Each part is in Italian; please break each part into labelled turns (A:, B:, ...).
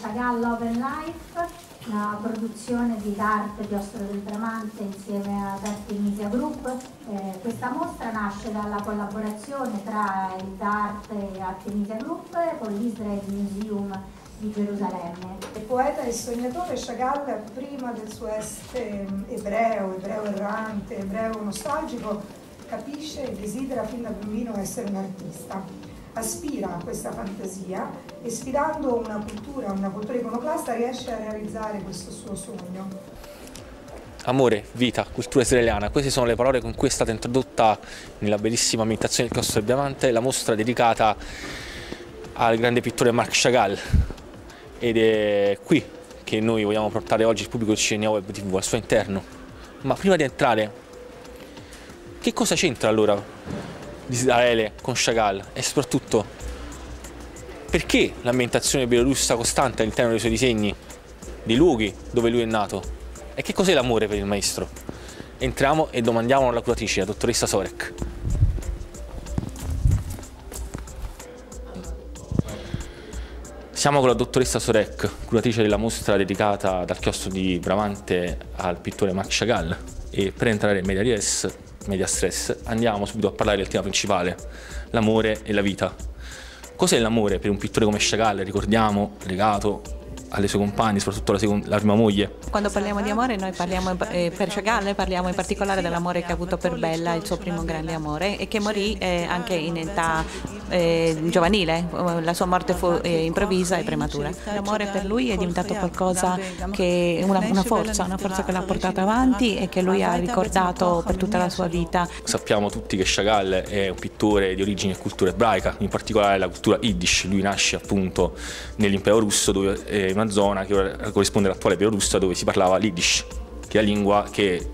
A: Chagall Love and Life, la produzione di arte di Ostro del Bramante insieme ad Artemisia Group. Eh, questa mostra nasce dalla collaborazione tra il DART e Artemisia Group con l'Israel Museum di Gerusalemme.
B: Il poeta e sognatore Chagall, prima del suo essere ebreo, ebreo errante, ebreo nostalgico, capisce e desidera fin da bambino essere un artista aspira a questa fantasia e sfidando una cultura, una cultura iconoclasta riesce a realizzare questo suo sogno.
C: Amore, vita, cultura israeliana, queste sono le parole con cui è stata introdotta nella bellissima ambientazione del Costo del Diamante la mostra dedicata al grande pittore Marc Chagall ed è qui che noi vogliamo portare oggi il pubblico di CNA Web TV al suo interno. Ma prima di entrare, che cosa c'entra allora di Israele con Chagall e soprattutto perché l'ambientazione bielorussa costante all'interno dei suoi disegni, dei luoghi dove lui è nato e che cos'è l'amore per il maestro? Entriamo e domandiamo alla curatrice, la dottoressa Sorek. Siamo con la dottoressa Sorek, curatrice della mostra dedicata dal chiostro di Bramante al pittore Max Chagall e per entrare in media res media stress, andiamo subito a parlare del tema principale, l'amore e la vita. Cos'è l'amore per un pittore come Chagall, ricordiamo, legato alle sue compagne, soprattutto alla, seconda, alla prima moglie.
D: Quando parliamo di amore noi parliamo eh, per Chagall, parliamo in particolare dell'amore che ha avuto per Bella, il suo primo grande amore, e che morì eh, anche in età eh, giovanile, la sua morte fu eh, improvvisa e prematura. L'amore per lui è diventato qualcosa che una, una forza, una forza che l'ha portato avanti e che lui ha ricordato per tutta la sua vita.
C: Sappiamo tutti che Chagall è un pittore di origine e cultura ebraica, in particolare la cultura Yiddish, lui nasce appunto nell'impero russo, dove è una zona che corrisponde all'attuale Bielorussia dove si parlava l'Yiddish, che è la lingua che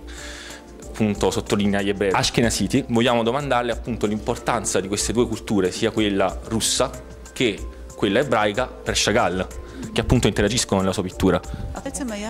C: appunto sottolinea gli ebrei. Ashkenaziti, vogliamo domandarle appunto l'importanza di queste due culture, sia quella russa che quella ebraica per Chagall che appunto interagiscono nella sua pittura.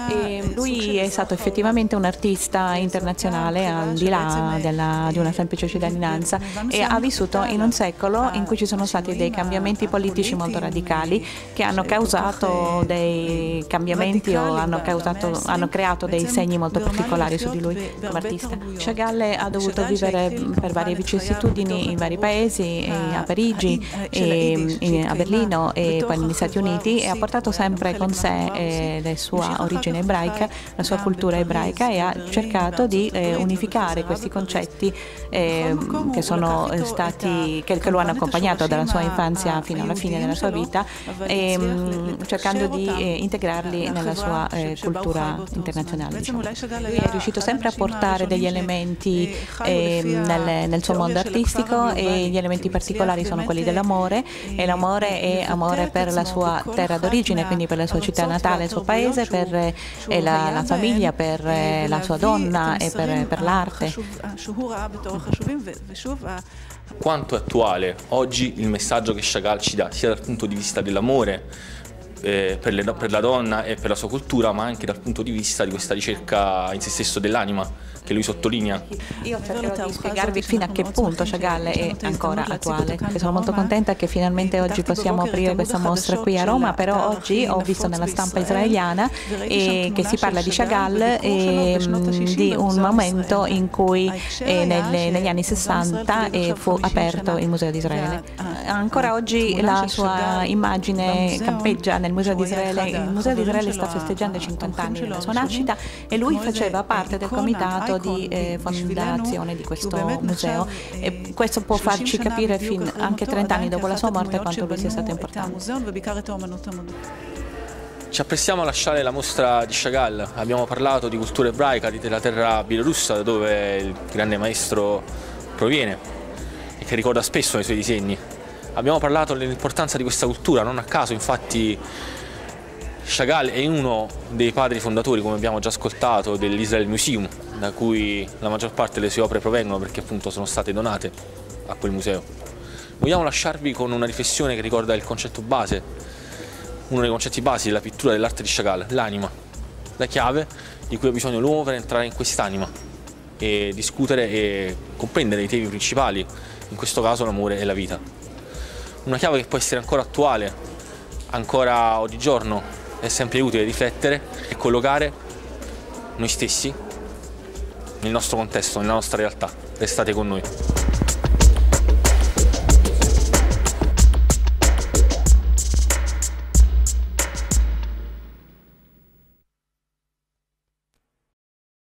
D: E lui è stato effettivamente un artista internazionale al di là della, di una semplice cittadinanza. e ha vissuto in un secolo in cui ci sono stati dei cambiamenti politici molto radicali che hanno causato dei cambiamenti o hanno, causato, hanno creato dei segni molto particolari su di lui come artista. Chagall ha dovuto vivere per varie vicissitudini in vari paesi, a Parigi, a Berlino e poi negli Stati Uniti e ha portato portato sempre con sé eh, la sua origine ebraica, la sua cultura ebraica e ha cercato di eh, unificare questi concetti eh, che sono stati, che, che, lo hanno accompagnato dalla sua infanzia fino alla fine della sua vita, ehm, cercando di eh, integrarli nella sua eh, cultura internazionale. Diciamo. Lui è riuscito sempre a portare degli elementi ehm, nel, nel suo mondo artistico e gli elementi particolari sono quelli dell'amore e l'amore è amore per la sua terra d'origine origine, quindi per la sua città natale, il suo paese, per eh, la, la, famiglia, per eh, la sua donna e per, per l'arte.
C: Quanto è attuale oggi il messaggio che Chagall ci dà, sia dal punto di vista dell'amore eh, per, le, per la donna e per la sua cultura, ma anche dal punto di vista di questa ricerca in se stesso dell'anima? che lui sottolinea.
D: Io cercherò di spiegarvi fino a che punto Chagall è ancora attuale. Sono molto contenta che finalmente oggi possiamo aprire questa mostra qui a Roma, però oggi ho visto nella stampa israeliana e che si parla di Chagall e di un momento in cui eh, nelle, negli anni 60 eh, fu aperto il Museo di Israele. Ancora oggi la sua immagine campeggia nel Museo di Israele. Il Museo di Israele sta festeggiando i 50 anni della sua nascita e lui faceva parte del comitato di eh, fondazione di questo museo e questo può farci capire fin, anche 30 anni dopo la sua morte quanto lui sia stato importante.
C: Ci apprestiamo a lasciare la mostra di Chagall, abbiamo parlato di cultura ebraica, della terra bielorussa da dove il grande maestro proviene e che ricorda spesso nei suoi disegni. Abbiamo parlato dell'importanza di questa cultura, non a caso infatti Chagall è uno dei padri fondatori, come abbiamo già ascoltato, dell'Israel Museum, da cui la maggior parte delle sue opere provengono perché appunto sono state donate a quel museo. Vogliamo lasciarvi con una riflessione che ricorda il concetto base, uno dei concetti basi della pittura dell'arte di Chagall, l'anima, la chiave di cui ha bisogno l'uomo per entrare in quest'anima e discutere e comprendere i temi principali, in questo caso l'amore e la vita. Una chiave che può essere ancora attuale, ancora oggigiorno, è sempre utile riflettere e collocare noi stessi nel nostro contesto, nella nostra realtà. Restate con noi.